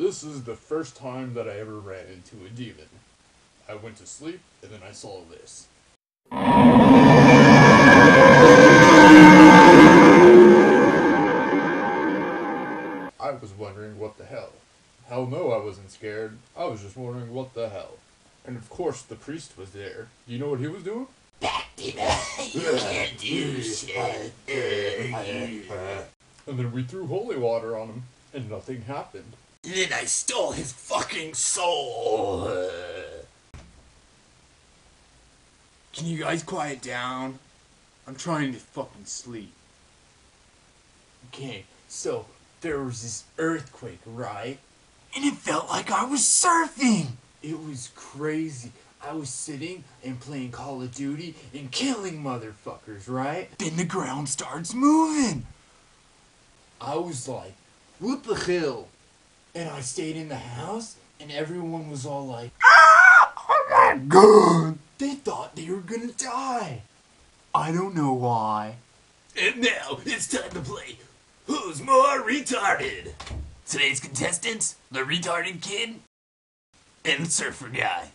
This is the first time that I ever ran into a demon. I went to sleep and then I saw this. I was wondering what the hell. Hell no, I wasn't scared. I was just wondering what the hell. And of course, the priest was there. Do you know what he was doing? you can't do shit. And then we threw holy water on him, and nothing happened. Then I stole his fucking soul. Can you guys quiet down? I'm trying to fucking sleep. Okay, so there was this earthquake, right? And it felt like I was surfing! It was crazy. I was sitting and playing Call of Duty and killing motherfuckers, right? Then the ground starts moving! I was like, what the hell? And I stayed in the house and everyone was all like, "Oh my God!" they thought they were gonna die. I don't know why. And now it's time to play Who's More Retarded? Today's contestants, the retarded kid and the surfer guy.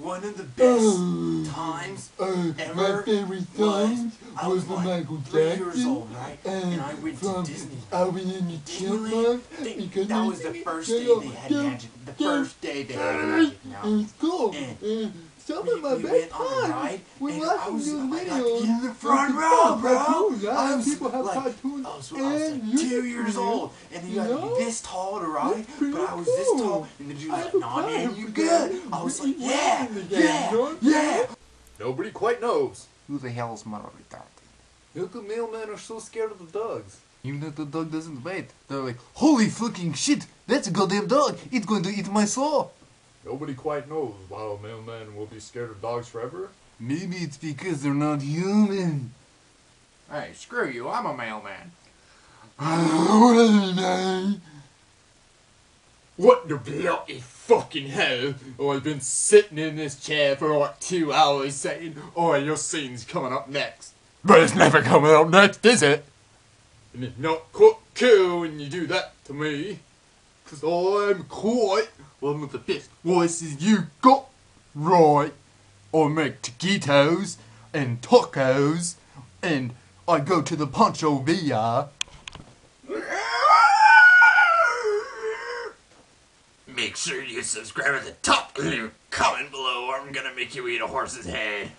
One of the best times Uh, ever my favorite was was was the like Michael Jackson. old, right? And I went to Disney. Alvin and the Disneyland, they- because that was the first day they had magic. The first day they had magic. Now, and It's cool. And And some we, of my we best went on a fun. ride, We and I was those I got to videos. get in the front row, bro. I was people have like, cartoons I was, I was like two years videos. old, and you got to be this tall to ride, but I was this tall, and the dude I was like, a "Nah, man, you for good?" I was like, "Yeah, well in the game, yeah, yeah." Nobody quite knows. Who the hell is Mother retarded? Look, the mailmen are so scared of the dogs. Even if the dog doesn't bite, they're like, Holy fucking shit! That's a goddamn dog! It's going to eat my soul! Nobody quite knows why a mailman will be scared of dogs forever. Maybe it's because they're not human. Hey, screw you! I'm a mailman. What the bloody fucking hell? Oh, I've been sitting in this chair for like two hours saying, oh, your scene's coming up next. But it's never coming up next, is it? And it's not quite cool when you do that to me. Cause I'm quite one of the best voices you got. Right. I make taquitos and tacos and I go to the Pancho Villa. Make sure you subscribe at the top leave a comment below or I'm gonna make you eat a horse's head.